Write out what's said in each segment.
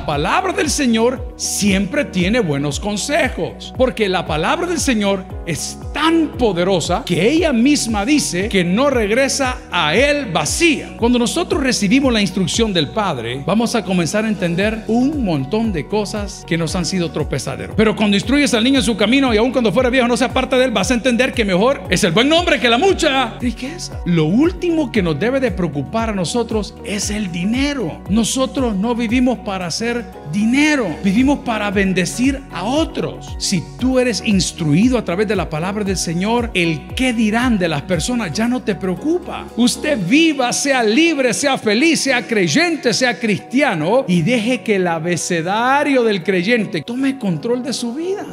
la palabra del Señor siempre tiene buenos consejos. Porque la palabra del Señor es tan poderosa que ella misma dice que no regresa a Él vacía. Cuando nosotros recibimos la instrucción del Padre, vamos a comenzar a entender un montón de cosas que nos han sido tropezaderos. Pero cuando instruyes al niño en su camino y aun cuando fuera viejo no se aparta de él, vas a entender que mejor es el buen nombre que la mucha riqueza. Lo último que nos debe de preocupar a nosotros es el dinero. Nosotros no vivimos para hacer dinero, vivimos para bendecir a otros. Si tú eres instruido a través de la palabra del Señor, el qué dirán de las personas ya no te preocupa. Usted viva, sea libre, sea feliz, sea creyente, sea cristiano y deje que el abecedario del creyente tome control de su vida.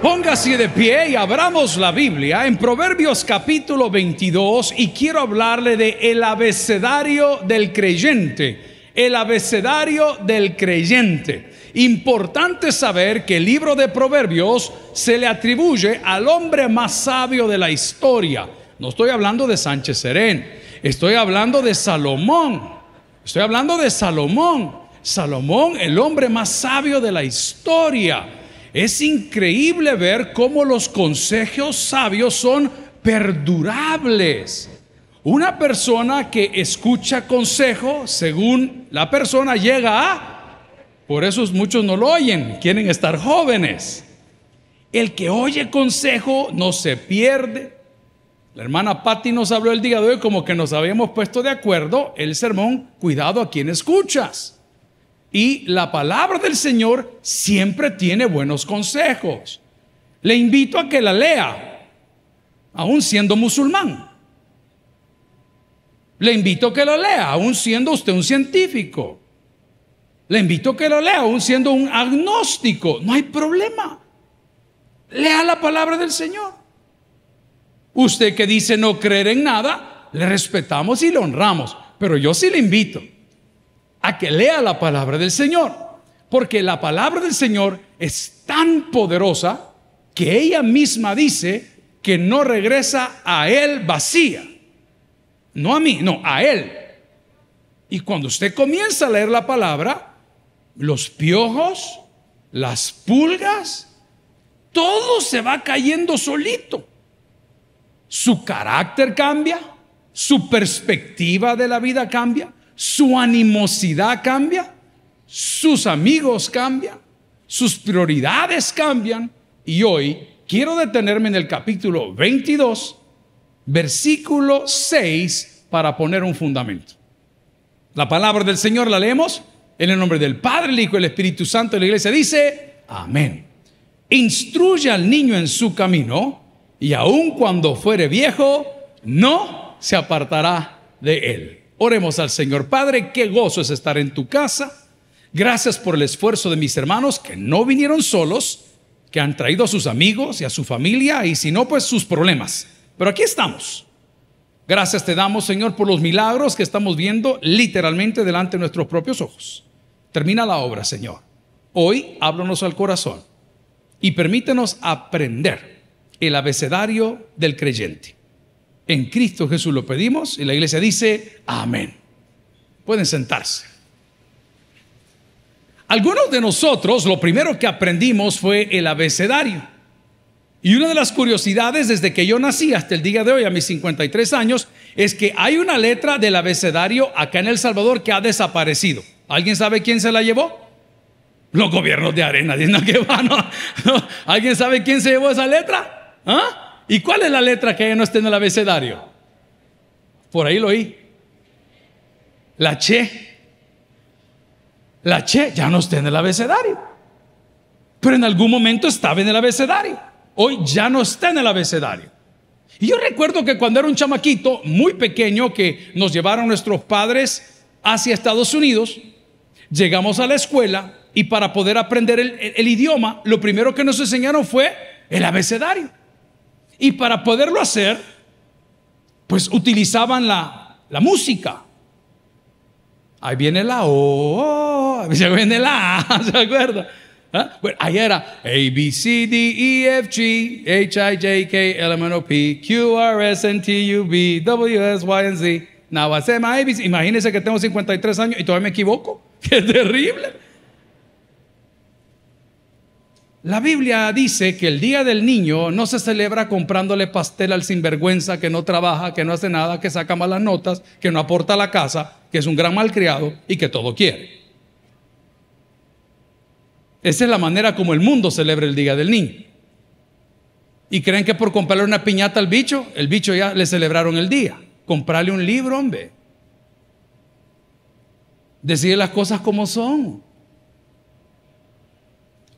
Póngase de pie y abramos la Biblia en Proverbios capítulo 22 y quiero hablarle de el abecedario del creyente. El abecedario del creyente. Importante saber que el libro de Proverbios se le atribuye al hombre más sabio de la historia. No estoy hablando de Sánchez Serén, estoy hablando de Salomón. Estoy hablando de Salomón. Salomón, el hombre más sabio de la historia. Es increíble ver cómo los consejos sabios son perdurables. Una persona que escucha consejo, según la persona llega a, por eso muchos no lo oyen, quieren estar jóvenes. El que oye consejo no se pierde. La hermana Patti nos habló el día de hoy como que nos habíamos puesto de acuerdo el sermón, cuidado a quien escuchas. Y la palabra del Señor siempre tiene buenos consejos. Le invito a que la lea, aún siendo musulmán. Le invito a que la lea, aún siendo usted un científico. Le invito a que lo lea, aún siendo un agnóstico. No hay problema. Lea la palabra del Señor. Usted que dice no creer en nada, le respetamos y le honramos. Pero yo sí le invito a que lea la palabra del Señor. Porque la palabra del Señor es tan poderosa que ella misma dice que no regresa a Él vacía. No a mí, no, a Él. Y cuando usted comienza a leer la palabra, los piojos, las pulgas, todo se va cayendo solito. Su carácter cambia, su perspectiva de la vida cambia, su animosidad cambia, sus amigos cambian, sus prioridades cambian. Y hoy quiero detenerme en el capítulo 22, versículo 6, para poner un fundamento. La palabra del Señor la leemos en el nombre del Padre, el Hijo el Espíritu Santo de la iglesia. Dice, amén. Instruye al niño en su camino y aun cuando fuere viejo, no se apartará de él. Oremos al Señor. Padre, qué gozo es estar en tu casa. Gracias por el esfuerzo de mis hermanos que no vinieron solos, que han traído a sus amigos y a su familia y si no, pues sus problemas. Pero aquí estamos. Gracias te damos, Señor, por los milagros que estamos viendo literalmente delante de nuestros propios ojos. Termina la obra, Señor. Hoy háblanos al corazón y permítenos aprender el abecedario del creyente. En Cristo Jesús lo pedimos y la iglesia dice, amén. Pueden sentarse. Algunos de nosotros lo primero que aprendimos fue el abecedario. Y una de las curiosidades desde que yo nací hasta el día de hoy, a mis 53 años, es que hay una letra del abecedario acá en El Salvador que ha desaparecido. ¿Alguien sabe quién se la llevó? Los gobiernos de arena. que ¿Alguien sabe quién se llevó esa letra? ¿Ah? ¿Y cuál es la letra que no está en el abecedario? Por ahí lo oí. La che. La che ya no está en el abecedario. Pero en algún momento estaba en el abecedario. Hoy ya no está en el abecedario. Y yo recuerdo que cuando era un chamaquito muy pequeño que nos llevaron nuestros padres hacia Estados Unidos, llegamos a la escuela y para poder aprender el, el idioma, lo primero que nos enseñaron fue el abecedario. Y para poderlo hacer, pues utilizaban la, música. Ahí viene la O, ahí viene la A, ¿se acuerda? ¿Ah? Bueno, ahí era A, B, C, D, E, F, G, H, I, J, K, L, M, N, O, P, Q, R, S, N, T, U, V, W, S, Y, and Z. Navasema Ibis, imagínense que tengo 53 años y todavía me equivoco. ¡Qué terrible! La Biblia dice que el día del niño no se celebra comprándole pastel al sinvergüenza que no trabaja, que no hace nada, que saca malas notas, que no aporta a la casa, que es un gran malcriado y que todo quiere. Esa es la manera como el mundo celebra el día del niño. Y creen que por comprarle una piñata al bicho, el bicho ya le celebraron el día. Comprarle un libro, hombre. Decir las cosas como son.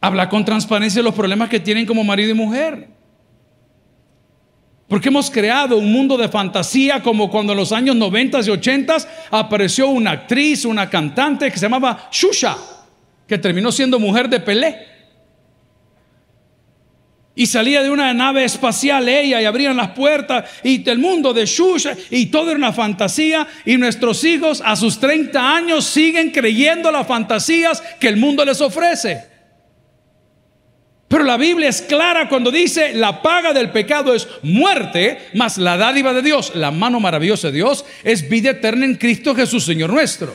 Habla con transparencia de los problemas que tienen como marido y mujer. Porque hemos creado un mundo de fantasía como cuando en los años 90 y 80 apareció una actriz, una cantante que se llamaba Shusha, que terminó siendo mujer de Pelé. Y salía de una nave espacial ella y abrían las puertas y el mundo de Shusha y todo era una fantasía y nuestros hijos a sus 30 años siguen creyendo las fantasías que el mundo les ofrece. Pero la Biblia es clara cuando dice la paga del pecado es muerte, mas la dádiva de Dios, la mano maravillosa de Dios, es vida eterna en Cristo Jesús, Señor nuestro.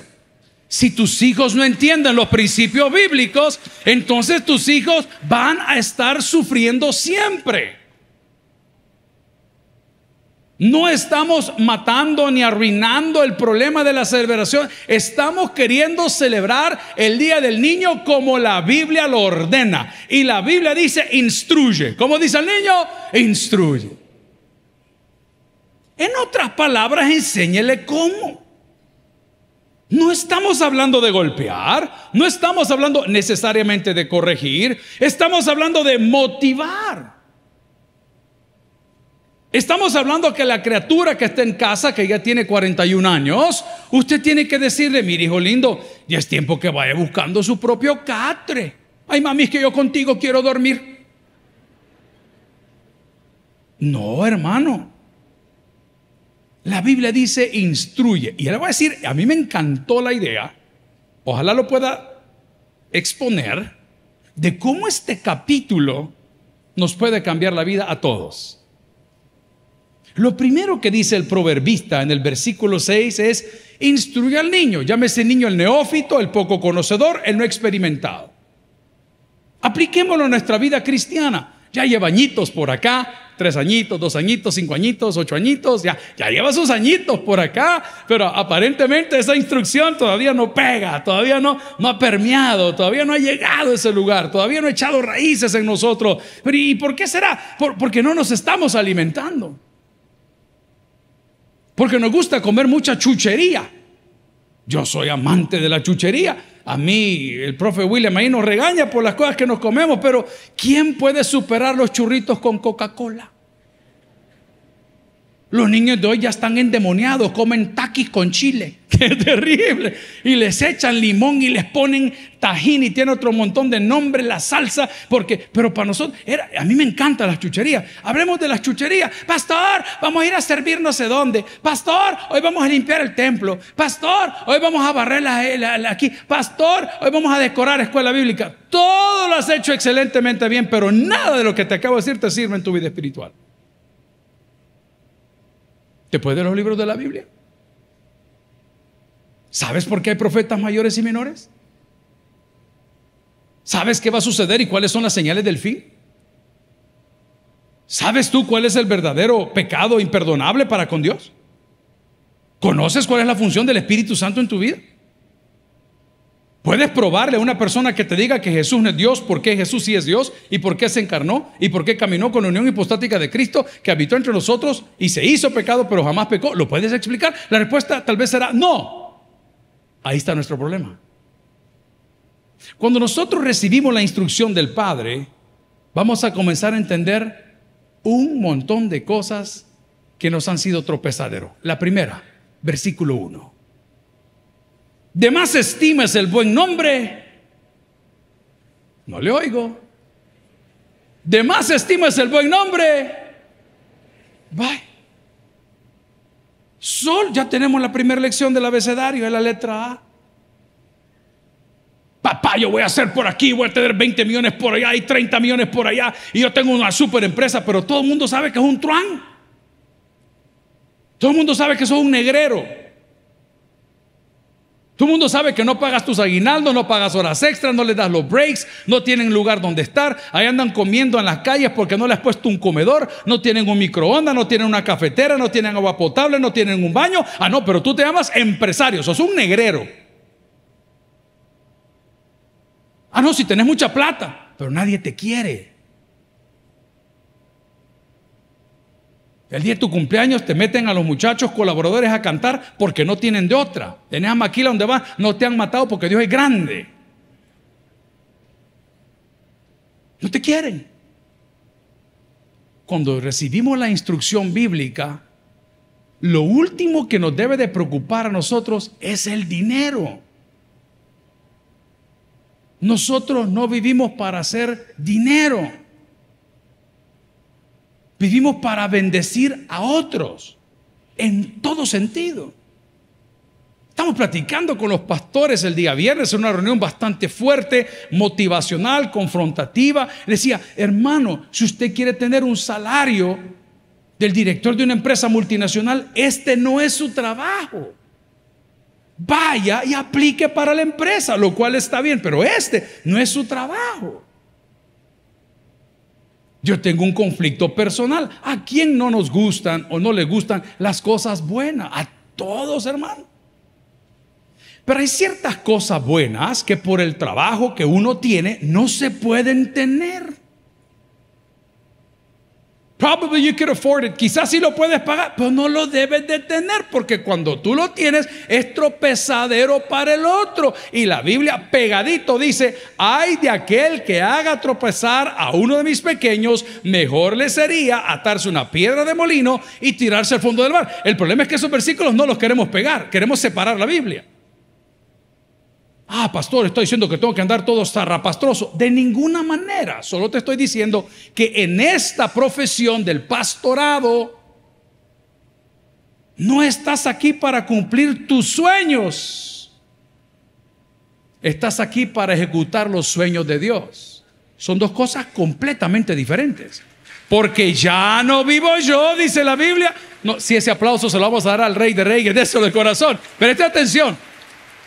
Si tus hijos no entienden los principios bíblicos, entonces tus hijos van a estar sufriendo siempre. No estamos matando ni arruinando el problema de la celebración. Estamos queriendo celebrar el Día del Niño como la Biblia lo ordena. Y la Biblia dice, instruye. ¿Cómo dice el niño? Instruye. En otras palabras, enséñele cómo. No estamos hablando de golpear, no estamos hablando necesariamente de corregir, estamos hablando de motivar. Estamos hablando que la criatura que está en casa, que ya tiene 41 años, usted tiene que decirle, mire hijo lindo, ya es tiempo que vaya buscando su propio catre. Ay mami, es que yo contigo quiero dormir. No, hermano. La Biblia dice instruye. Y le voy a decir, a mí me encantó la idea, ojalá lo pueda exponer, de cómo este capítulo nos puede cambiar la vida a todos. Lo primero que dice el proverbista en el versículo 6 es, instruye al niño, llámese niño el neófito, el poco conocedor, el no experimentado. Apliquémoslo a nuestra vida cristiana. Ya lleva añitos por acá, tres añitos, dos añitos, cinco añitos, ocho añitos, ya, ya lleva sus añitos por acá, pero aparentemente esa instrucción todavía no pega, todavía no, no ha permeado, todavía no ha llegado a ese lugar, todavía no ha echado raíces en nosotros. ¿y por qué será? porque no nos estamos alimentando. Porque nos gusta comer mucha chuchería. Yo soy amante de la chuchería. A mí, el profe William ahí nos regaña por las cosas que nos comemos, pero ¿quién puede superar los churritos con Coca-Cola? Los niños de hoy ya están endemoniados, comen taquis con chile. Qué terrible. Y les echan limón y les ponen tajín y tiene otro montón de nombres la salsa, porque pero para nosotros era, a mí me encanta las chucherías. Hablemos de las chucherías. Pastor, vamos a ir a servir no sé dónde. Pastor, hoy vamos a limpiar el templo. Pastor, hoy vamos a barrer la, aquí. Pastor, hoy vamos a decorar escuela bíblica. Todo lo has hecho excelentemente bien, pero nada de lo que te acabo de decir te sirve en tu vida espiritual. ¿Te puedes los libros de la Biblia? ¿Sabes por qué hay profetas mayores y menores? ¿Sabes qué va a suceder y cuáles son las señales del fin? ¿Sabes tú cuál es el verdadero pecado imperdonable para con Dios? ¿Conoces cuál es la función del Espíritu Santo en tu vida? Puedes probarle a una persona que te diga que Jesús no es Dios, por qué Jesús sí es Dios y por qué se encarnó y por qué caminó con la unión hipostática de Cristo que habitó entre nosotros y se hizo pecado pero jamás pecó. ¿Lo puedes explicar? La respuesta tal vez será no. Ahí está nuestro problema. Cuando nosotros recibimos la instrucción del Padre, vamos a comenzar a entender un montón de cosas que nos han sido tropezadero. La primera, versículo 1. De más estima es el buen nombre. No le oigo. De más estima es el buen nombre. Bye. Sol, ya tenemos la primera lección del abecedario, es la letra A. Papá, yo voy a hacer por aquí, voy a tener 20 millones por allá y 30 millones por allá. Y yo tengo una super empresa, pero todo el mundo sabe que es un truán. Todo el mundo sabe que soy un negrero. Todo el mundo sabe que no pagas tus aguinaldos, no pagas horas extras, no les das los breaks, no tienen lugar donde estar, ahí andan comiendo en las calles porque no les has puesto un comedor, no tienen un microondas, no tienen una cafetera, no tienen agua potable, no tienen un baño. Ah, no, pero tú te llamas empresario, sos un negrero. Ah, no, si tenés mucha plata, pero nadie te quiere. El día de tu cumpleaños te meten a los muchachos colaboradores a cantar porque no tienen de otra. Tenés a Maquila donde vas, no te han matado porque Dios es grande. No te quieren. Cuando recibimos la instrucción bíblica, lo último que nos debe de preocupar a nosotros es el dinero. Nosotros no vivimos para hacer dinero. Vivimos para bendecir a otros en todo sentido. Estamos platicando con los pastores el día viernes en una reunión bastante fuerte, motivacional, confrontativa. Decía, hermano, si usted quiere tener un salario del director de una empresa multinacional, este no es su trabajo. Vaya y aplique para la empresa, lo cual está bien, pero este no es su trabajo. Yo tengo un conflicto personal. ¿A quién no nos gustan o no le gustan las cosas buenas? A todos, hermano. Pero hay ciertas cosas buenas que por el trabajo que uno tiene no se pueden tener. Probably you could afford it. Quizás sí lo puedes pagar, pero no lo debes de tener porque cuando tú lo tienes es tropezadero para el otro. Y la Biblia pegadito dice, ay de aquel que haga tropezar a uno de mis pequeños, mejor le sería atarse una piedra de molino y tirarse al fondo del mar. El problema es que esos versículos no los queremos pegar, queremos separar la Biblia. Ah, pastor, estoy diciendo que tengo que andar todo zarrapastroso. De ninguna manera. Solo te estoy diciendo que en esta profesión del pastorado no estás aquí para cumplir tus sueños. Estás aquí para ejecutar los sueños de Dios. Son dos cosas completamente diferentes. Porque ya no vivo yo, dice la Biblia. No, si ese aplauso se lo vamos a dar al Rey de Reyes, de eso del corazón. Preste atención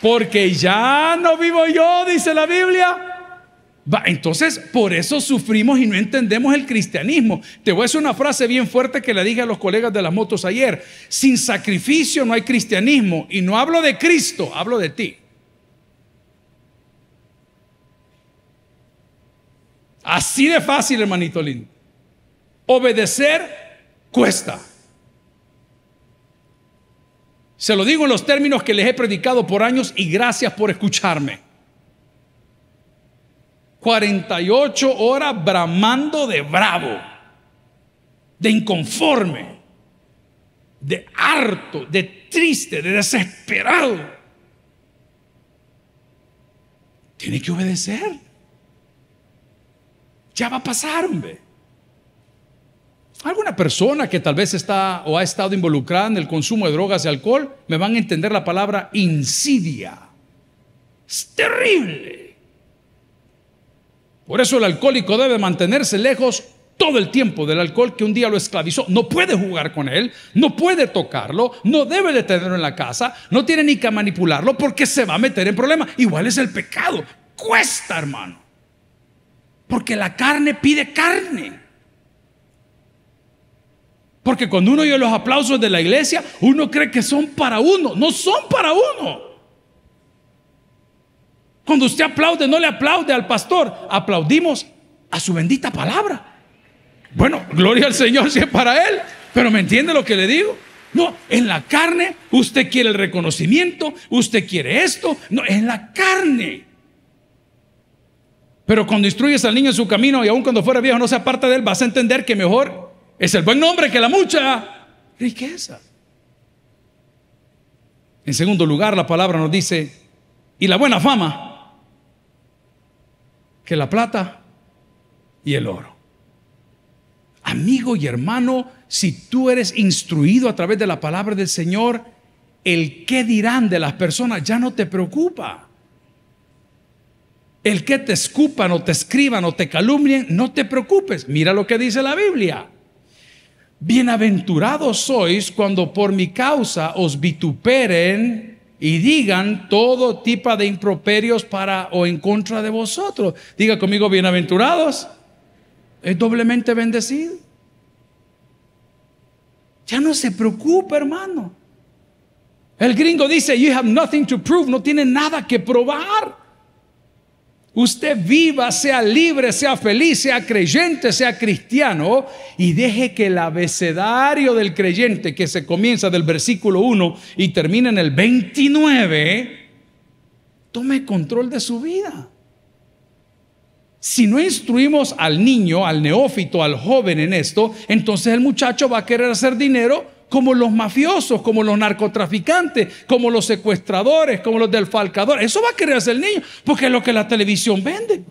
porque ya no vivo yo, dice la Biblia. Entonces, por eso sufrimos y no entendemos el cristianismo. Te voy a decir una frase bien fuerte que le dije a los colegas de las motos ayer. Sin sacrificio no hay cristianismo. Y no hablo de Cristo, hablo de ti. Así de fácil, hermanito lindo. Obedecer cuesta. Se lo digo en los términos que les he predicado por años y gracias por escucharme. 48 horas bramando de bravo, de inconforme, de harto, de triste, de desesperado. Tiene que obedecer. Ya va a pasar, hombre. Alguna persona que tal vez está o ha estado involucrada en el consumo de drogas y alcohol, me van a entender la palabra insidia. Es terrible. Por eso el alcohólico debe mantenerse lejos todo el tiempo del alcohol que un día lo esclavizó. No puede jugar con él, no puede tocarlo, no debe de tenerlo en la casa, no tiene ni que manipularlo porque se va a meter en problemas. Igual es el pecado. Cuesta, hermano. Porque la carne pide carne. Porque cuando uno oye los aplausos de la iglesia, uno cree que son para uno. No son para uno. Cuando usted aplaude, no le aplaude al pastor, aplaudimos a su bendita palabra. Bueno, gloria al Señor si es para Él, pero ¿me entiende lo que le digo? No, en la carne usted quiere el reconocimiento, usted quiere esto, no, en la carne. Pero cuando instruyes al niño en su camino y aun cuando fuera viejo no se aparta de él, vas a entender que mejor es el buen nombre que la mucha riqueza. En segundo lugar, la palabra nos dice, y la buena fama, que la plata y el oro. Amigo y hermano, si tú eres instruido a través de la palabra del Señor, el qué dirán de las personas ya no te preocupa. El que te escupan o te escriban o te calumnien, no te preocupes. Mira lo que dice la Biblia. Bienaventurados sois cuando por mi causa os vituperen y digan todo tipo de improperios para o en contra de vosotros. Diga conmigo, bienaventurados, es doblemente bendecido. Ya no se preocupe, hermano. El gringo dice, you have nothing to prove, no tiene nada que probar. Usted viva, sea libre, sea feliz, sea creyente, sea cristiano y deje que el abecedario del creyente que se comienza del versículo 1 y termina en el 29 tome control de su vida. Si no instruimos al niño, al neófito, al joven en esto, entonces el muchacho va a querer hacer dinero como los mafiosos, como los narcotraficantes, como los secuestradores, como los del falcador. Eso va a querer hacer el niño, porque es lo que la televisión vende.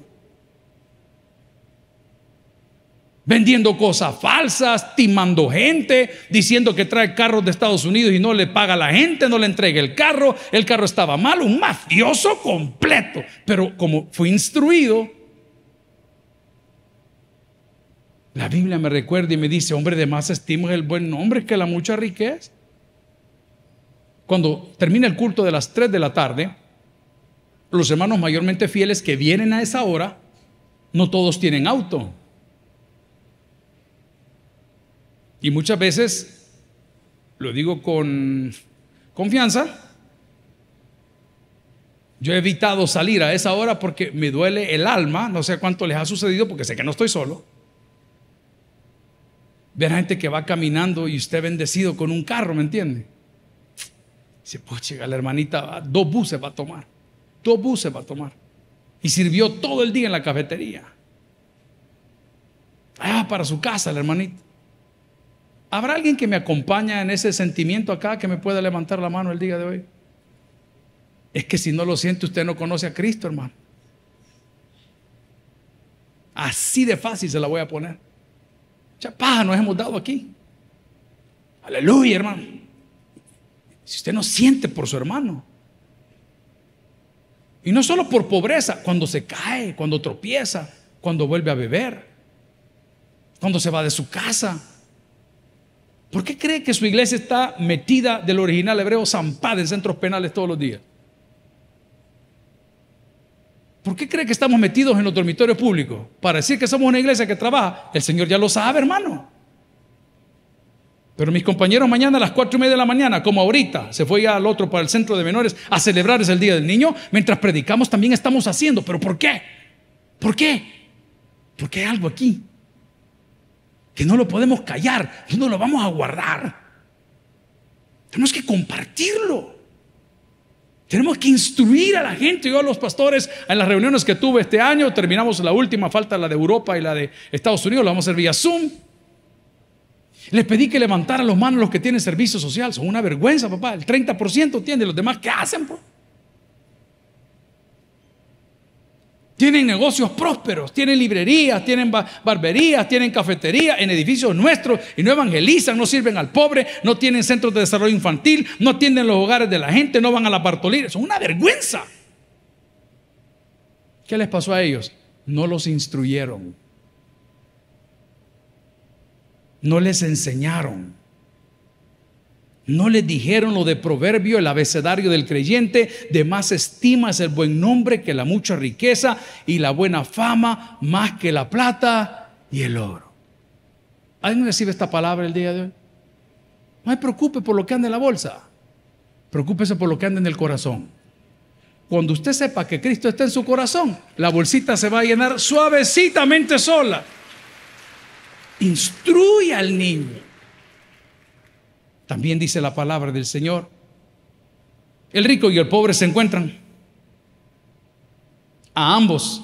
Vendiendo cosas falsas, timando gente, diciendo que trae carros de Estados Unidos y no le paga a la gente, no le entrega el carro, el carro estaba mal, un mafioso completo. Pero como fue instruido, La Biblia me recuerda y me dice, hombre, de más estima el buen nombre que la mucha riqueza. Cuando termina el culto de las 3 de la tarde, los hermanos mayormente fieles que vienen a esa hora, no todos tienen auto. Y muchas veces, lo digo con confianza, yo he evitado salir a esa hora porque me duele el alma, no sé cuánto les ha sucedido porque sé que no estoy solo ver a gente que va caminando y usted bendecido con un carro, ¿me entiende? Dice, pues la hermanita, dos buses va a tomar, dos buses va a tomar. Y sirvió todo el día en la cafetería. Ah, para su casa, la hermanita. ¿Habrá alguien que me acompaña en ese sentimiento acá que me pueda levantar la mano el día de hoy? Es que si no lo siente, usted no conoce a Cristo, hermano. Así de fácil se la voy a poner. Mucha nos hemos dado aquí. Aleluya, hermano. Si usted no siente por su hermano. Y no solo por pobreza, cuando se cae, cuando tropieza, cuando vuelve a beber, cuando se va de su casa. ¿Por qué cree que su iglesia está metida del original hebreo zampada en centros penales todos los días? ¿Por qué cree que estamos metidos en los dormitorios públicos? Para decir que somos una iglesia que trabaja. El Señor ya lo sabe, hermano. Pero mis compañeros mañana a las cuatro y media de la mañana, como ahorita, se fue ya al otro para el centro de menores a celebrar ese Día del Niño. Mientras predicamos también estamos haciendo. ¿Pero por qué? ¿Por qué? Porque hay algo aquí que no lo podemos callar, no lo vamos a guardar. Tenemos que compartirlo. Tenemos que instruir a la gente. Yo a los pastores en las reuniones que tuve este año, terminamos la última, falta la de Europa y la de Estados Unidos, la vamos a hacer vía Zoom. Les pedí que levantaran los manos los que tienen servicio social. Son una vergüenza, papá. El 30% tiene, los demás, ¿qué hacen? Tienen negocios prósperos, tienen librerías, tienen barberías, tienen cafeterías en edificios nuestros y no evangelizan, no sirven al pobre, no tienen centros de desarrollo infantil, no atienden los hogares de la gente, no van a la partolina. Son una vergüenza. ¿Qué les pasó a ellos? No los instruyeron. No les enseñaron. No les dijeron lo de proverbio, el abecedario del creyente, de más estima es el buen nombre que la mucha riqueza y la buena fama más que la plata y el oro. ¿Alguien recibe esta palabra el día de hoy? No se preocupe por lo que anda en la bolsa, preocúpese por lo que anda en el corazón. Cuando usted sepa que Cristo está en su corazón, la bolsita se va a llenar suavecitamente sola. Instruye al niño. También dice la palabra del Señor. El rico y el pobre se encuentran. A ambos,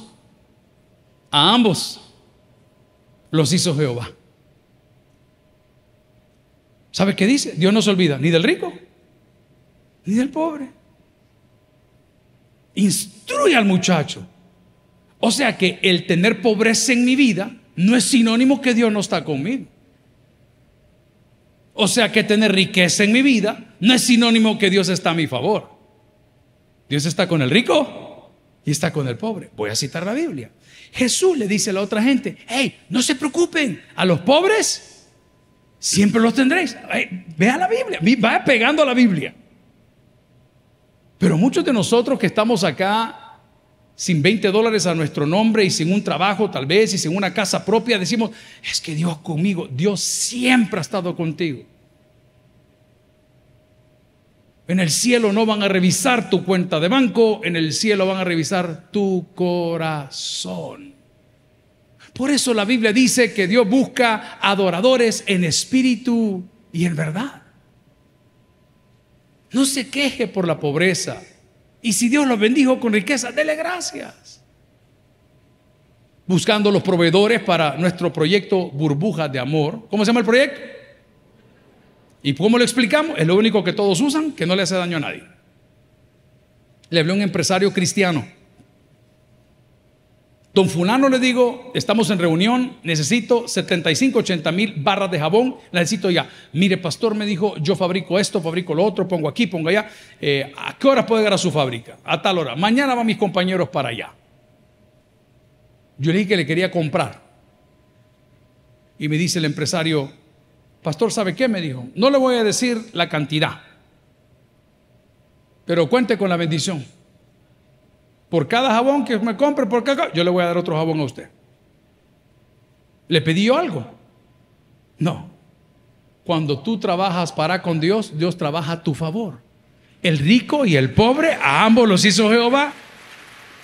a ambos los hizo Jehová. ¿Sabe qué dice? Dios no se olvida ni del rico ni del pobre. Instruye al muchacho. O sea que el tener pobreza en mi vida no es sinónimo que Dios no está conmigo. O sea que tener riqueza en mi vida no es sinónimo que Dios está a mi favor. Dios está con el rico y está con el pobre. Voy a citar la Biblia. Jesús le dice a la otra gente, hey, no se preocupen, a los pobres siempre los tendréis. vea la Biblia, vaya pegando a la Biblia. Pero muchos de nosotros que estamos acá sin 20 dólares a nuestro nombre y sin un trabajo tal vez y sin una casa propia, decimos, es que Dios conmigo, Dios siempre ha estado contigo. En el cielo no van a revisar tu cuenta de banco, en el cielo van a revisar tu corazón. Por eso la Biblia dice que Dios busca adoradores en espíritu y en verdad. No se queje por la pobreza. Y si Dios lo bendijo con riqueza, dele gracias. Buscando los proveedores para nuestro proyecto Burbujas de Amor. ¿Cómo se llama el proyecto? ¿Y cómo lo explicamos? Es lo único que todos usan, que no le hace daño a nadie. Le hablé a un empresario cristiano Don Fulano le digo, estamos en reunión, necesito 75, 80 mil barras de jabón, necesito ya. Mire, pastor me dijo, yo fabrico esto, fabrico lo otro, pongo aquí, pongo allá. Eh, ¿A qué hora puede llegar a su fábrica? A tal hora. Mañana van mis compañeros para allá. Yo le dije que le quería comprar. Y me dice el empresario, pastor, ¿sabe qué? Me dijo, no le voy a decir la cantidad, pero cuente con la bendición. Por cada jabón que me compre, por cada, yo le voy a dar otro jabón a usted. ¿Le pedí algo? No. Cuando tú trabajas para con Dios, Dios trabaja a tu favor. El rico y el pobre, a ambos los hizo Jehová.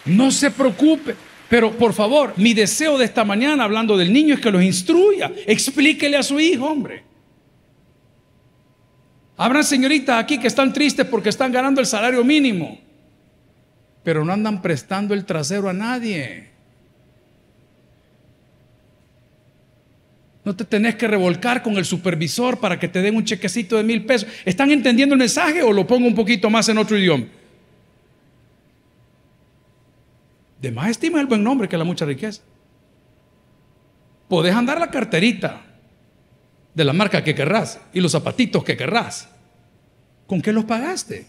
No se preocupe. Pero por favor, mi deseo de esta mañana, hablando del niño, es que los instruya. Explíquele a su hijo, hombre. Habrá señoritas aquí que están tristes porque están ganando el salario mínimo pero no andan prestando el trasero a nadie. No te tenés que revolcar con el supervisor para que te den un chequecito de mil pesos. ¿Están entendiendo el mensaje o lo pongo un poquito más en otro idioma? De más estima el buen nombre que la mucha riqueza. Podés andar la carterita de la marca que querrás y los zapatitos que querrás. ¿Con qué los pagaste?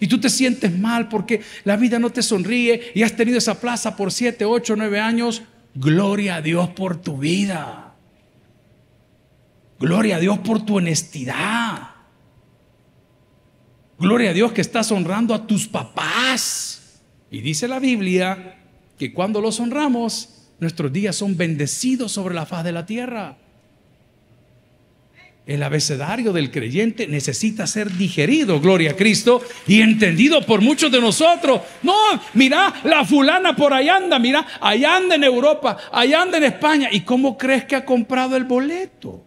Y tú te sientes mal porque la vida no te sonríe y has tenido esa plaza por 7, 8, 9 años. Gloria a Dios por tu vida. Gloria a Dios por tu honestidad. Gloria a Dios que estás honrando a tus papás. Y dice la Biblia que cuando los honramos, nuestros días son bendecidos sobre la faz de la tierra. El abecedario del creyente necesita ser digerido, gloria a Cristo, y entendido por muchos de nosotros. No, mira, la fulana por ahí anda, mira, allá anda en Europa, allá anda en España. ¿Y cómo crees que ha comprado el boleto?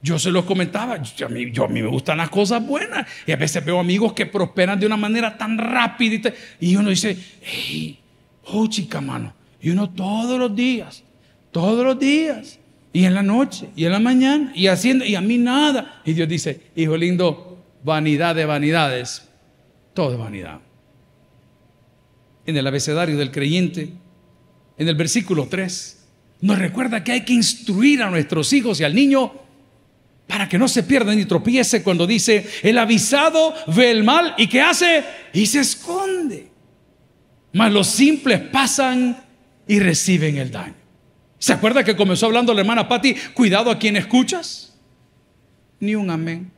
Yo se los comentaba, yo a, mí, yo a, mí, me gustan las cosas buenas. Y a veces veo amigos que prosperan de una manera tan rápida. Y uno dice, oh chica, mano. Y uno todos los días todos los días. Y en la noche, y en la mañana, y haciendo, y a mí nada. Y Dios dice, hijo lindo, vanidad de vanidades. Todo es vanidad. En el abecedario del creyente, en el versículo 3, nos recuerda que hay que instruir a nuestros hijos y al niño para que no se pierda ni tropiece cuando dice, el avisado ve el mal y ¿qué hace? Y se esconde. Mas los simples pasan y reciben el daño. ¿Se acuerda que comenzó hablando la hermana Patti? Cuidado a quien escuchas. Ni un amén.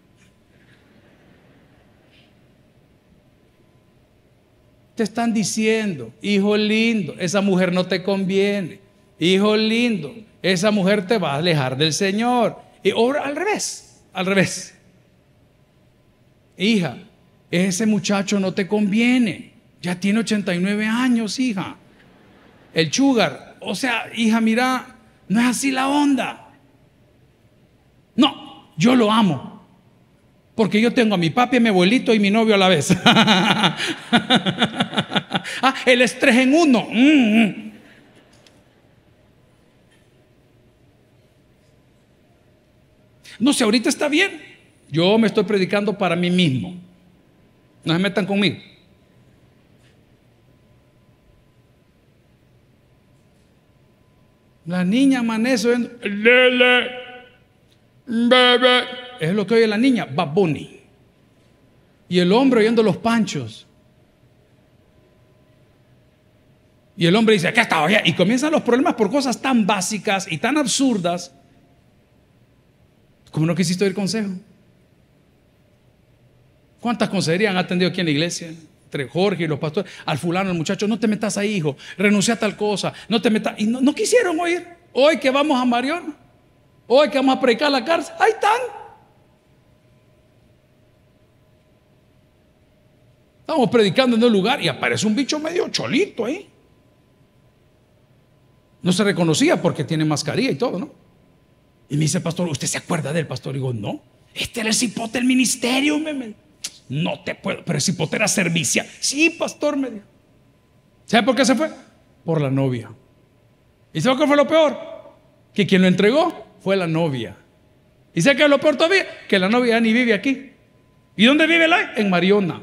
Te están diciendo, hijo lindo, esa mujer no te conviene. Hijo lindo, esa mujer te va a alejar del Señor. Y ahora al revés, al revés. Hija, ese muchacho no te conviene. Ya tiene 89 años, hija. El chugar o sea, hija, mira, no es así la onda. No, yo lo amo. Porque yo tengo a mi papi, a mi abuelito y mi novio a la vez. ah, el estrés en uno. Mm, mm. No sé, ahorita está bien. Yo me estoy predicando para mí mismo. No se metan conmigo. La niña amanece oyendo, lele, bebé. Es lo que oye la niña, baboni. Y el hombre oyendo los panchos. Y el hombre dice, acá está, Y comienzan los problemas por cosas tan básicas y tan absurdas ¿Cómo no quisiste oír consejo? ¿Cuántas consejerías han atendido aquí en la iglesia? Entre Jorge y los pastores, al fulano, al muchacho, no te metas ahí, hijo, renuncia a tal cosa, no te metas. Y no, quisieron oír. Hoy que vamos a Marión, hoy que vamos a predicar la cárcel, ahí están. Estamos predicando en un lugar y aparece un bicho medio cholito ahí. No se reconocía porque tiene mascarilla y todo, ¿no? Y me dice, pastor, ¿usted se acuerda del pastor? Y digo, no, este era el cipote del ministerio. Me, No te puedo, pero el cipote era servicial. Sí, pastor, me dijo. ¿Sabe por qué se fue? Por la novia. ¿Y sabe qué fue lo peor? Que quien lo entregó fue la novia. ¿Y sabe qué es lo peor todavía? Que la novia ni vive aquí. ¿Y dónde vive la? En Mariona.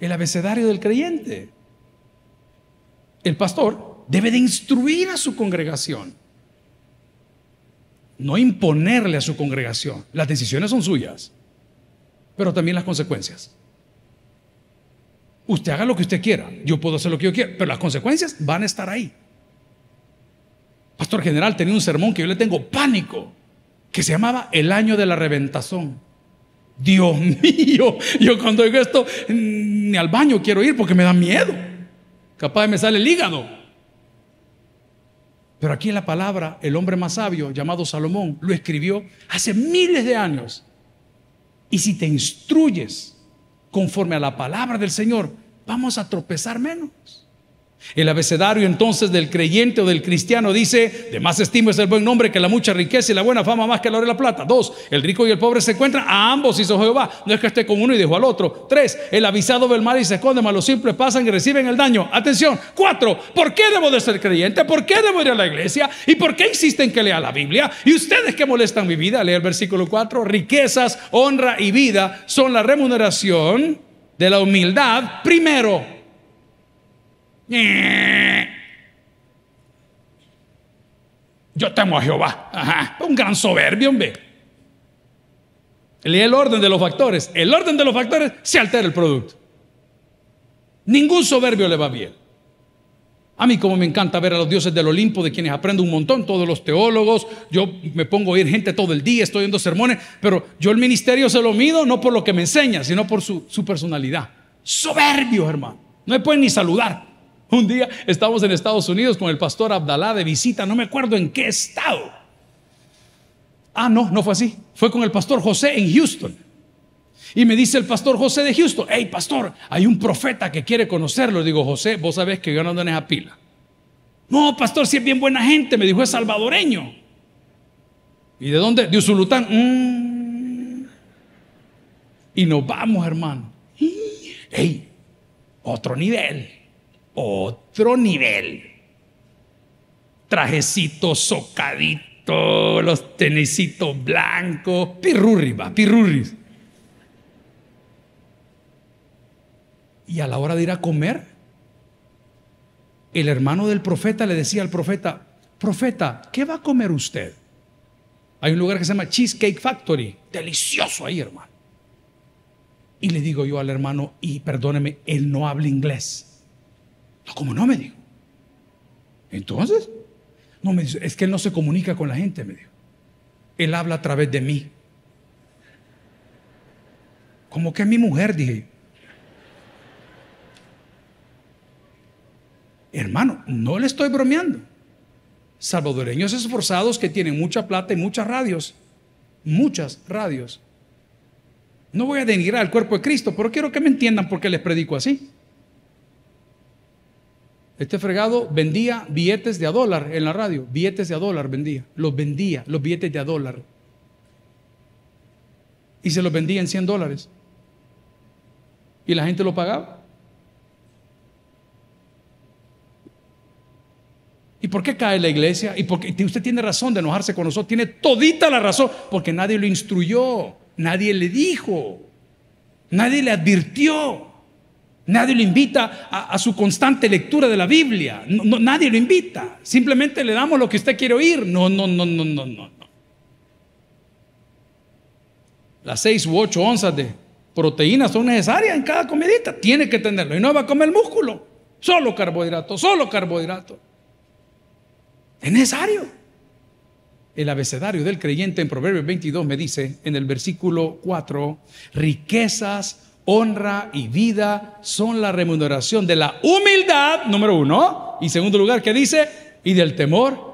El abecedario del creyente. El pastor debe de instruir a su congregación. No imponerle a su congregación. Las decisiones son suyas, pero también las consecuencias. Usted haga lo que usted quiera, yo puedo hacer lo que yo quiera, pero las consecuencias van a estar ahí. Pastor General tenía un sermón que yo le tengo pánico, que se llamaba El año de la reventazón. Dios mío, yo cuando digo esto, ni al baño quiero ir porque me da miedo. Capaz me sale el hígado. Pero aquí en la palabra, el hombre más sabio, llamado Salomón, lo escribió hace miles de años. Y si te instruyes conforme a la palabra del Señor, vamos a tropezar menos. El abecedario entonces del creyente o del cristiano dice, de más estimo es el buen nombre que la mucha riqueza y la buena fama más que la oro y la plata. Dos, el rico y el pobre se encuentran, a ambos hizo Jehová. No es que esté con uno y dejó al otro. Tres, el avisado ve el mal y se esconde, mas los simples pasan y reciben el daño. Atención. Cuatro, ¿por qué debo de ser creyente? ¿Por qué debo ir a la iglesia? ¿Y por qué insisten que lea la Biblia? ¿Y ustedes que molestan mi vida? Lea el versículo 4. Riquezas, honra y vida son la remuneración de la humildad primero. Yo temo a Jehová. Un gran soberbio, hombre. Lee el orden de los factores. El orden de los factores se altera el producto. Ningún soberbio le va bien. A mí como me encanta ver a los dioses del Olimpo, de quienes aprendo un montón, todos los teólogos, yo me pongo a oír gente todo el día, estoy oyendo sermones, pero yo el ministerio se lo mido no por lo que me enseña, sino por su, su personalidad. Soberbio, hermano. No me pueden ni saludar. Un día estábamos en Estados Unidos con el pastor Abdalá de visita, no me acuerdo en qué estado. Ah, no, no fue así. Fue con el pastor José en Houston. Y me dice el pastor José de Houston, hey pastor, hay un profeta que quiere conocerlo. Digo, José, vos sabés que yo no ando en esa pila. No, pastor, si es bien buena gente, me dijo, es salvadoreño. ¿Y de dónde? De Usulután. Mm. Y nos vamos, hermano. Hey, otro nivel otro nivel. Trajecito socadito, los tenisitos blancos, pirurri, va, pirurris. Y a la hora de ir a comer, el hermano del profeta le decía al profeta, profeta, ¿qué va a comer usted? Hay un lugar que se llama Cheesecake Factory, delicioso ahí, hermano. Y le digo yo al hermano, y perdóneme, él no habla inglés. No, como no me dijo. Entonces, no me dice, es que él no se comunica con la gente, me dijo. Él habla a través de mí. Como que es mi mujer, dije. Hermano, no le estoy bromeando. Salvadoreños esforzados que tienen mucha plata y muchas radios. Muchas radios. No voy a denigrar al cuerpo de Cristo, pero quiero que me entiendan por qué les predico así. Este fregado vendía billetes de a dólar en la radio, billetes de a dólar vendía, los vendía, los billetes de a dólar. Y se los vendía en 100 dólares. Y la gente lo pagaba. ¿Y por qué cae la iglesia? Y porque usted tiene razón de enojarse con nosotros, tiene todita la razón, porque nadie lo instruyó, nadie le dijo, nadie le advirtió. Nadie lo invita a, su constante lectura de la Biblia. nadie lo invita. Simplemente le damos lo que usted quiere oír. No, no, no, no, no, no. Las seis u ocho onzas de proteínas son necesarias en cada comidita. Tiene que tenerlo. Y no va a comer músculo. Solo carbohidrato, solo carbohidrato. Es necesario. el abecedario del creyente en Proverbios 22 me dice en el versículo 4, riquezas, honra y vida son la remuneración de la humildad, número uno, y segundo lugar, ¿qué dice? Y del temor.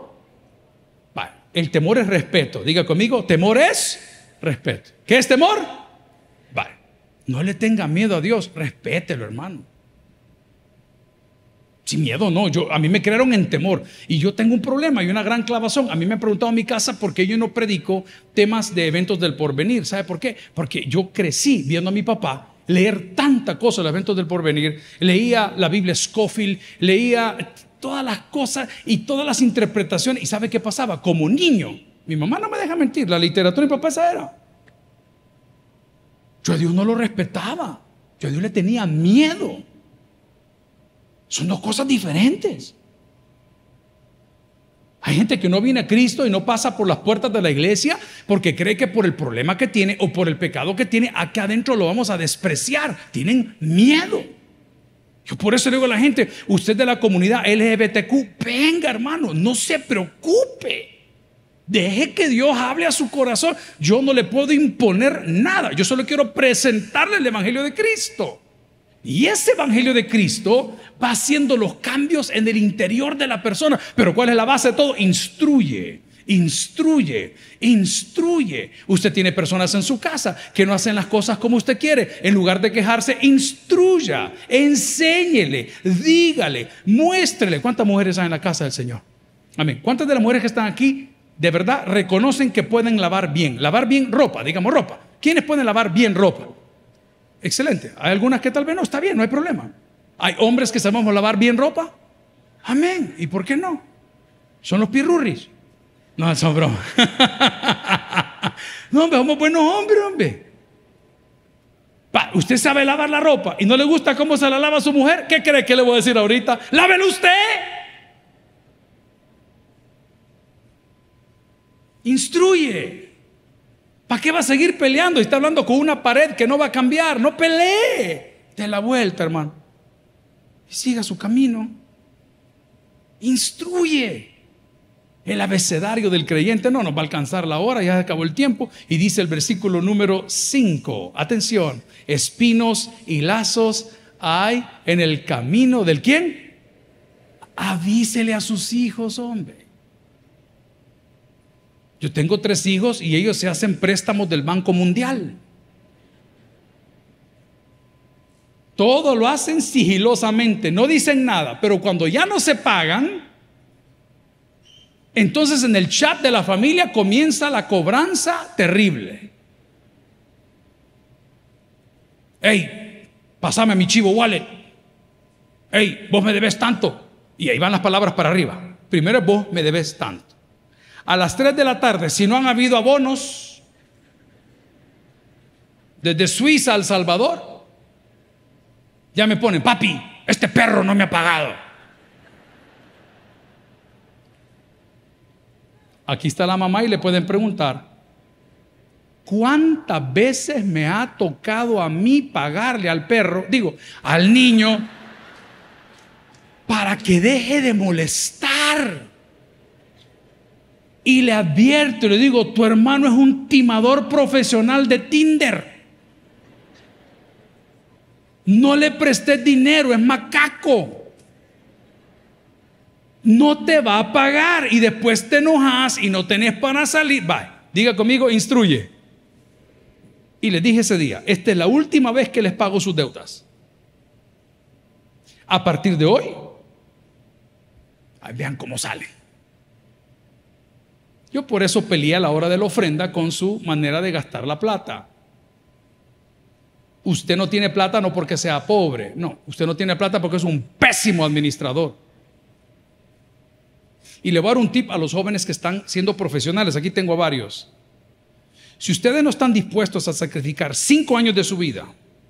el temor es respeto. Diga conmigo, temor es respeto. ¿Qué es temor? Vale. No le tenga miedo a Dios, respételo, hermano. Sin miedo, no. Yo, a mí me crearon en temor. Y yo tengo un problema y una gran clavazón. A mí me han preguntado en mi casa por qué yo no predico temas de eventos del porvenir. ¿Sabe por qué? Porque yo crecí viendo a mi papá leer tanta cosa los eventos del porvenir. Leía la Biblia Scofield, leía todas las cosas y todas las interpretaciones. ¿Y sabe qué pasaba? Como niño, mi mamá no me deja mentir, la literatura y mi papá esa era. Yo a Dios no lo respetaba, yo a Dios le tenía miedo. Son dos cosas diferentes. Hay gente que no viene a Cristo y no pasa por las puertas de la iglesia porque cree que por el problema que tiene o por el pecado que tiene, acá adentro lo vamos a despreciar. Tienen miedo. Yo por eso le digo a la gente, usted de la comunidad LGBTQ, venga hermano, no se preocupe. Deje que Dios hable a su corazón. Yo no le puedo imponer nada. Yo solo quiero presentarle el Evangelio de Cristo. Y ese Evangelio de Cristo va haciendo los cambios en el interior de la persona. Pero ¿cuál es la base de todo? Instruye, instruye, instruye. Usted tiene personas en su casa que no hacen las cosas como usted quiere. En lugar de quejarse, instruya, enséñele, dígale, muéstrele. ¿Cuántas mujeres hay en la casa del Señor? Amén. ¿Cuántas de las mujeres que están aquí de verdad reconocen que pueden lavar bien? Lavar bien ropa, digamos ropa. ¿Quiénes pueden lavar bien ropa? Excelente. Hay algunas que tal vez no, está bien, no hay problema. Hay hombres que sabemos lavar bien ropa. Amén. ¿Y por qué no? Son los pirurris. No, son bromas. no, hombre, somos buenos hombres, hombre. usted sabe lavar la ropa y no le gusta cómo se la lava su mujer. ¿Qué cree que le voy a decir ahorita? Lávelo usted. Instruye. ¿Para qué va a seguir peleando? Está hablando con una pared que no va a cambiar. No pelee. De la vuelta, hermano. Y siga su camino. Instruye. El abecedario del creyente no nos va a alcanzar la hora, ya acabó el tiempo. Y dice el versículo número 5. Atención. Espinos y lazos hay en el camino del quién? Avísele a sus hijos, hombre. Yo tengo tres hijos y ellos se hacen préstamos del Banco Mundial. Todo lo hacen sigilosamente, no dicen nada, pero cuando ya no se pagan, entonces en el chat de la familia comienza la cobranza terrible. Hey, pasame mi chivo wallet. Hey, vos me debes tanto. Y ahí van las palabras para arriba. Primero vos me debes tanto a las 3 de la tarde, si no han habido abonos, desde Suiza al Salvador, ya me ponen, papi, este perro no me ha pagado. Aquí está la mamá y le pueden preguntar, ¿cuántas veces me ha tocado a mí pagarle al perro, digo, al niño, para que deje de molestar? Y le advierto, le digo, tu hermano es un timador profesional de Tinder. No le prestes dinero, es macaco. No te va a pagar y después te enojas y no tenés para salir. Va, diga conmigo, instruye. Y le dije ese día, esta es la última vez que les pago sus deudas. A partir de hoy, vean cómo sale. Yo por eso peleé a la hora de la ofrenda con su manera de gastar la plata. Usted no tiene plata no porque sea pobre, no, usted no tiene plata porque es un pésimo administrador. Y le voy a dar un tip a los jóvenes que están siendo profesionales, aquí tengo varios. Si ustedes no están dispuestos a sacrificar cinco años de su vida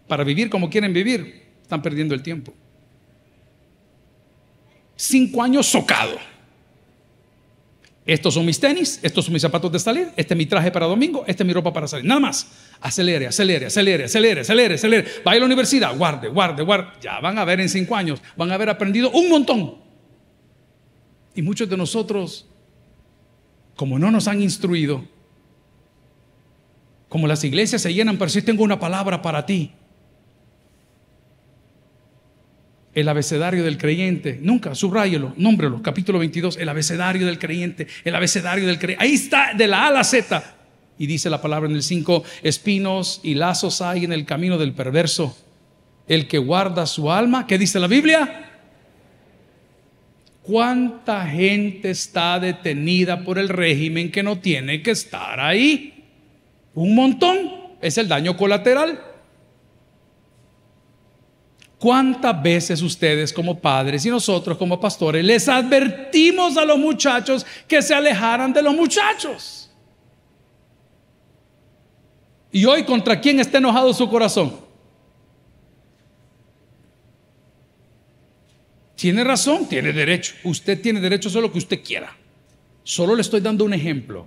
para vivir como quieren vivir, están perdiendo el tiempo. Cinco años socado estos son mis tenis, estos son mis zapatos de salir, este es mi traje para domingo, esta es mi ropa para salir. Nada más. Acelere, acelere, acelere, acelere, acelere, acelere. Vaya a la universidad, guarde, guarde, guarde. Ya van a ver en cinco años, van a haber aprendido un montón. Y muchos de nosotros como no nos han instruido, como las iglesias se llenan, pero sí tengo una palabra para ti. El abecedario del creyente, nunca, subráyelo, nómbrelo, capítulo 22, el abecedario del creyente, el abecedario del creyente. Ahí está, de la A a la Z. Y dice la palabra en el 5, espinos y lazos hay en el camino del perverso. El que guarda su alma, ¿qué dice la Biblia? ¿Cuánta gente está detenida por el régimen que no tiene que estar ahí? Un montón. Es el daño colateral. ¿Cuántas veces ustedes como padres y nosotros como pastores les advertimos a los muchachos que se alejaran de los muchachos? Y hoy contra quién está enojado su corazón? Tiene razón, tiene derecho. Usted tiene derecho a lo que usted quiera. Solo le estoy dando un ejemplo.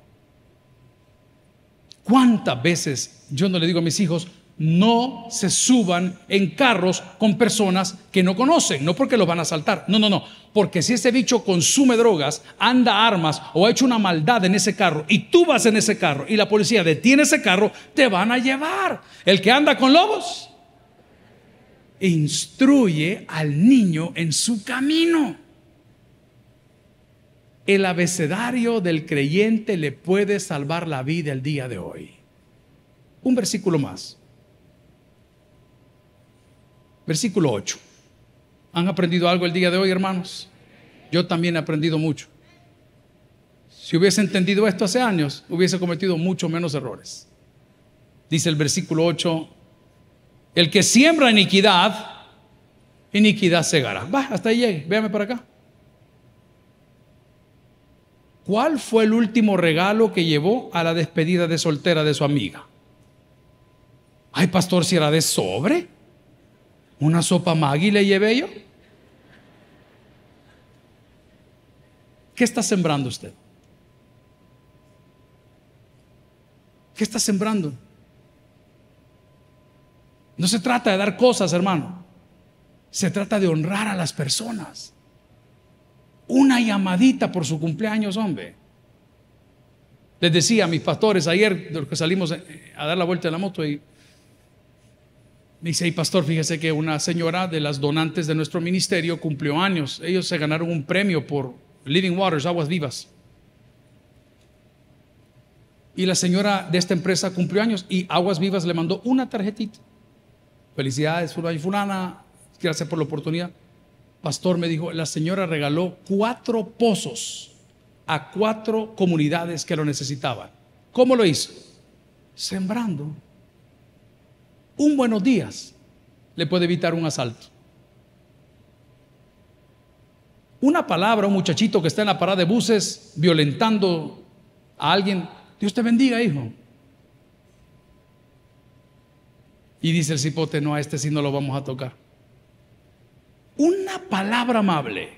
¿Cuántas veces yo no le digo a mis hijos, no se suban en carros con personas que no conocen, no porque los van a asaltar, no, no, no, porque si ese bicho consume drogas, anda armas o ha hecho una maldad en ese carro y tú vas en ese carro y la policía detiene ese carro, te van a llevar. El que anda con lobos, instruye al niño en su camino. El abecedario del creyente le puede salvar la vida el día de hoy. Un versículo más. Versículo 8. ¿Han aprendido algo el día de hoy, hermanos? Yo también he aprendido mucho. Si hubiese entendido esto hace años, hubiese cometido mucho menos errores. Dice el versículo 8, el que siembra iniquidad, iniquidad segará. Va, hasta ahí llegue, véame para acá. ¿Cuál fue el último regalo que llevó a la despedida de soltera de su amiga? Ay, pastor, si era de sobre. Una sopa Maggi le llevé yo. ¿Qué está sembrando usted? ¿Qué está sembrando? No se trata de dar cosas, hermano. Se trata de honrar a las personas. Una llamadita por su cumpleaños, hombre. Les decía a mis pastores ayer, de los que salimos a dar la vuelta en la moto, y me dice, y pastor, fíjese que una señora de las donantes de nuestro ministerio cumplió años. Ellos se ganaron un premio por Living Waters, Aguas Vivas. Y la señora de esta empresa cumplió años y Aguas Vivas le mandó una tarjetita. Felicidades, fulana fulana. Gracias por la oportunidad. Pastor me dijo, la señora regaló cuatro pozos a cuatro comunidades que lo necesitaban. ¿Cómo lo hizo? Sembrando. Un buenos días le puede evitar un asalto. Una palabra, un muchachito que está en la parada de buses violentando a alguien, Dios te bendiga, hijo. Y dice el cipote, no, a este sí no lo vamos a tocar. Una palabra amable.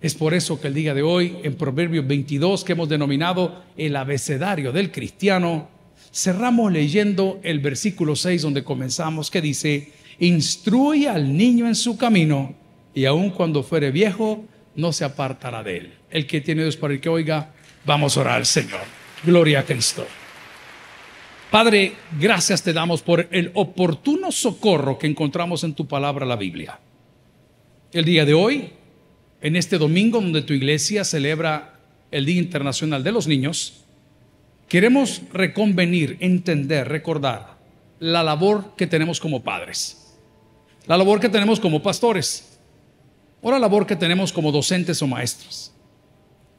Es por eso que el día de hoy, en Proverbios 22, que hemos denominado el abecedario del cristiano, cerramos leyendo el versículo 6 donde comenzamos, que dice, instruye al niño en su camino y aun cuando fuere viejo, no se apartará de él. El que tiene Dios para el que oiga, vamos a orar al Señor. Gloria a Cristo. Padre, gracias te damos por el oportuno socorro que encontramos en tu palabra, la Biblia. El día de hoy, en este domingo donde tu iglesia celebra el Día Internacional de los Niños, queremos reconvenir, entender, recordar la labor que tenemos como padres, la labor que tenemos como pastores, o la labor que tenemos como docentes o maestros.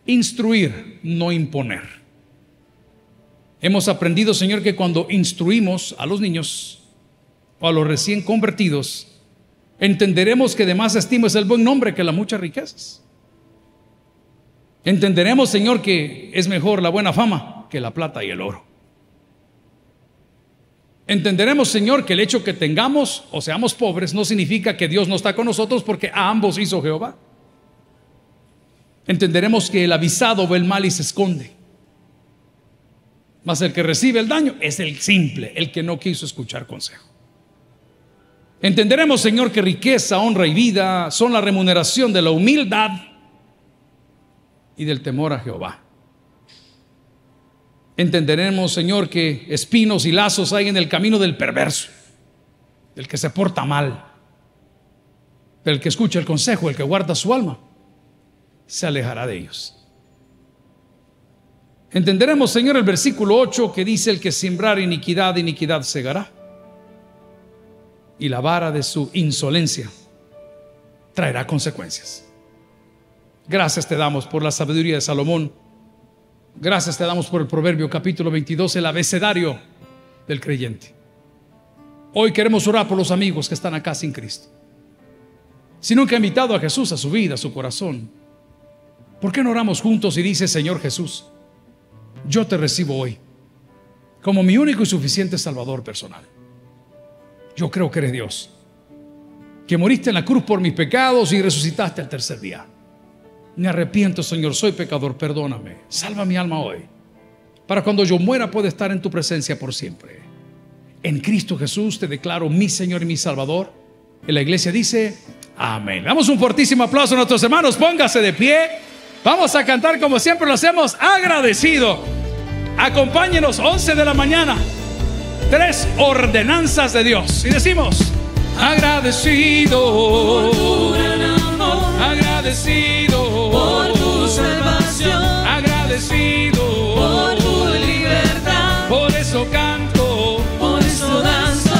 Instruir, no imponer. Hemos aprendido, Señor, que cuando instruimos a los niños o a los recién convertidos, entenderemos que de más estima es el buen nombre que las muchas riquezas. Entenderemos, Señor, que es mejor la buena fama que la plata y el oro. Entenderemos, Señor, que el hecho que tengamos o seamos pobres no significa que Dios no está con nosotros porque a ambos hizo Jehová. Entenderemos que el avisado ve el mal y se esconde. Mas el que recibe el daño es el simple, el que no quiso escuchar consejo. Entenderemos, Señor, que riqueza, honra y vida son la remuneración de la humildad y del temor a Jehová. Entenderemos, Señor, que espinos y lazos hay en el camino del perverso, del que se porta mal, del que escucha el consejo, el que guarda su alma, se alejará de ellos. Entenderemos, Señor, el versículo 8 que dice, el que sembrar iniquidad, iniquidad segará. Y la vara de su insolencia traerá consecuencias. Gracias te damos por la sabiduría de Salomón. Gracias te damos por el Proverbio capítulo 22, el abecedario del creyente. Hoy queremos orar por los amigos que están acá sin Cristo. Si nunca ha invitado a Jesús a su vida, a su corazón, ¿por qué no oramos juntos y dice, Señor Jesús, yo te recibo hoy como mi único y suficiente Salvador personal? Yo creo que eres Dios, que moriste en la cruz por mis pecados y resucitaste al tercer día. Me arrepiento, Señor, soy pecador, perdóname. Salva mi alma hoy. Para cuando yo muera pueda estar en tu presencia por siempre. En Cristo Jesús te declaro mi Señor y mi Salvador. En la iglesia dice, amén. Damos un fortísimo aplauso a nuestros hermanos. Póngase de pie. Vamos a cantar como siempre lo hacemos, agradecido. Acompáñenos 11 de la mañana. Tres ordenanzas de Dios. Y decimos, agradecido. Agradecido agradecido. Por tu libertad, por eso canto, por eso danzo,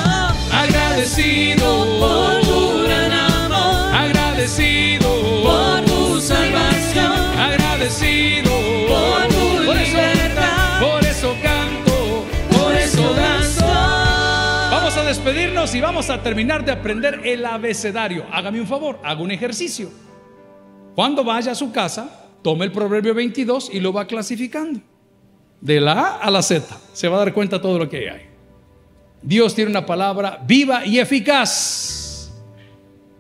agradecido. Por tu gran amor, agradecido. Por tu salvación, agradecido. Por tu por eso, libertad, por eso canto, por eso danzo. Vamos a despedirnos y vamos a terminar de aprender el abecedario. Hágame un favor, haga un ejercicio. Cuando vaya a su casa, tome el proverbio 22 y lo va clasificando. De la A a la Z. Se va a dar cuenta todo lo que hay. Dios tiene una palabra viva y eficaz.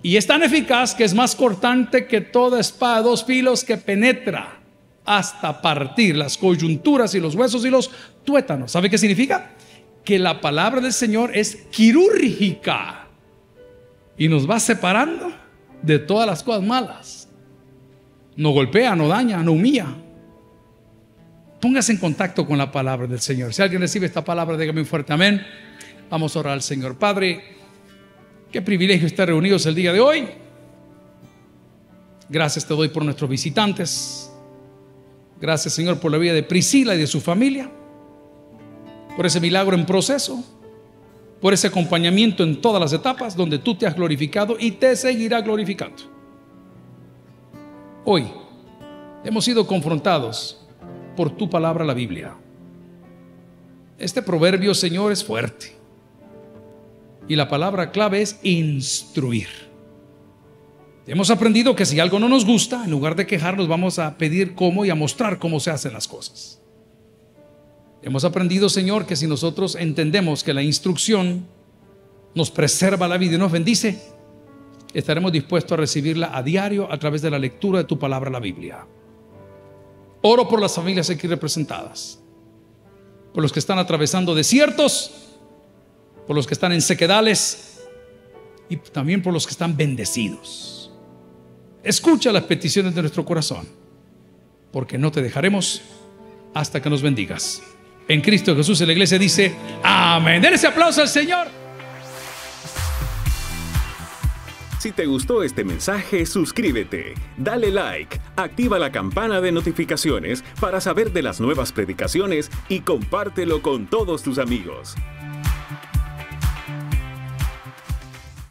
Y es tan eficaz que es más cortante que toda espada dos filos que penetra hasta partir las coyunturas y los huesos y los tuétanos. ¿Sabe qué significa? Que la palabra del Señor es quirúrgica y nos va separando de todas las cosas malas. No golpea, no daña, no humilla. Póngase en contacto con la palabra del Señor. Si alguien recibe esta palabra, dígame un fuerte amén. Vamos a orar al Señor. Padre, qué privilegio estar reunidos el día de hoy. Gracias te doy por nuestros visitantes. Gracias, Señor, por la vida de Priscila y de su familia. Por ese milagro en proceso. Por ese acompañamiento en todas las etapas donde tú te has glorificado y te seguirá glorificando. Hoy hemos sido confrontados por tu palabra, la Biblia. Este proverbio, Señor, es fuerte. Y la palabra clave es instruir. Hemos aprendido que si algo no nos gusta, en lugar de quejarnos, vamos a pedir cómo y a mostrar cómo se hacen las cosas. Hemos aprendido, Señor, que si nosotros entendemos que la instrucción nos preserva la vida y nos bendice, estaremos dispuestos a recibirla a diario a través de la lectura de tu palabra, la Biblia. Oro por las familias aquí representadas, por los que están atravesando desiertos, por los que están en sequedales y también por los que están bendecidos. Escucha las peticiones de nuestro corazón, porque no te dejaremos hasta que nos bendigas. En Cristo Jesús, en la iglesia dice, amén. Den ese aplauso al Señor. Si te gustó este mensaje, suscríbete, dale like, activa la campana de notificaciones para saber de las nuevas predicaciones y compártelo con todos tus amigos.